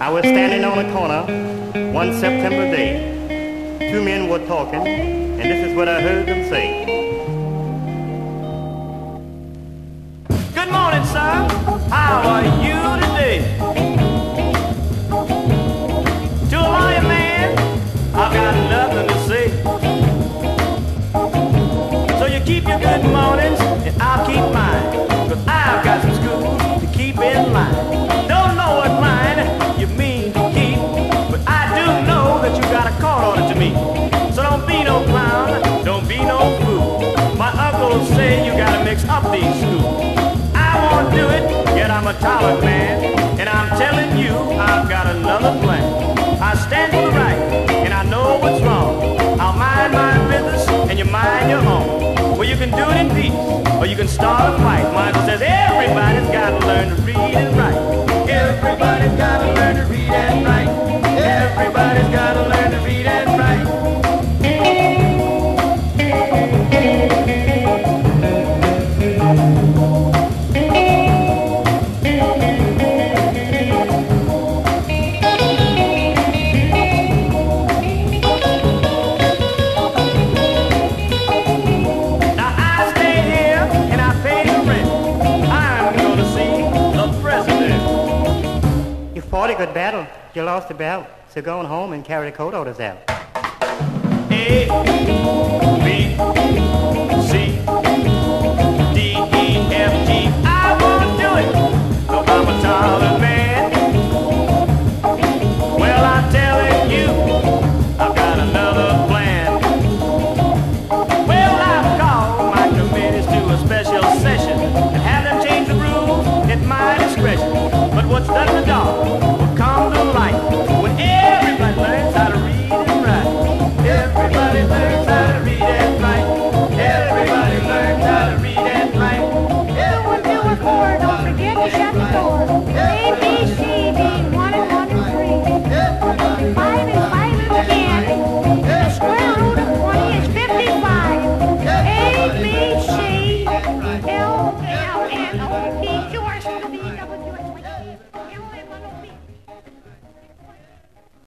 I was standing on a corner one September day. Two men were talking, and this is what I heard them say. Good morning, sir. How are you today? To a lawyer man, I've got nothing to say. So you keep your good mornings, and I'll keep mine. Cause I've got some schools to keep in line. Gotta up these schools. I won't do it, yet I'm a tolerant man. And I'm telling you, I've got another plan. I stand for the right, and I know what's wrong. I'll mind my business, and you mind your own. Well, you can do it in peace, or you can start a fight. Uncle says everybody's got to learn to fought a good battle. You lost the battle. So go on home and carry the court orders out. what's that the dog?